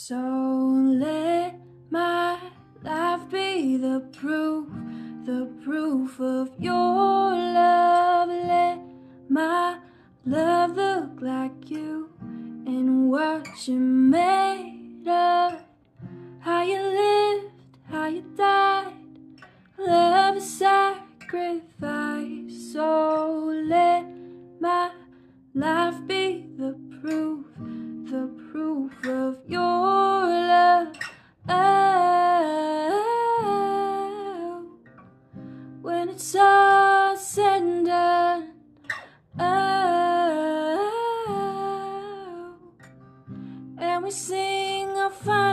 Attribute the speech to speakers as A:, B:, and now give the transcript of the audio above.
A: So let my life be the proof, the proof of your love. Let my love look like you and what you made of. How you lived, how you died. Love is sacrifice. So let my life be the proof, it's all said and done. Oh, and we sing a fine.